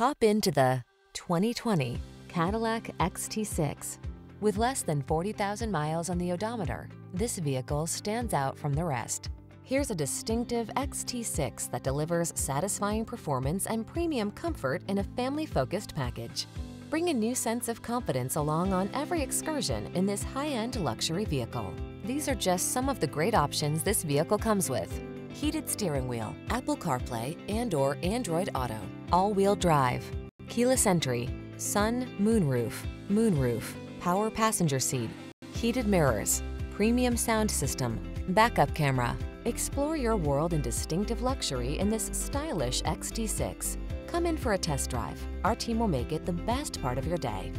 Hop into the 2020 Cadillac XT6. With less than 40,000 miles on the odometer, this vehicle stands out from the rest. Here's a distinctive XT6 that delivers satisfying performance and premium comfort in a family-focused package. Bring a new sense of confidence along on every excursion in this high-end luxury vehicle. These are just some of the great options this vehicle comes with. Heated steering wheel, Apple CarPlay and or Android Auto, all-wheel drive, keyless entry, sun, moonroof, moonroof, power passenger seat, heated mirrors, premium sound system, backup camera. Explore your world in distinctive luxury in this stylish XT6. Come in for a test drive. Our team will make it the best part of your day.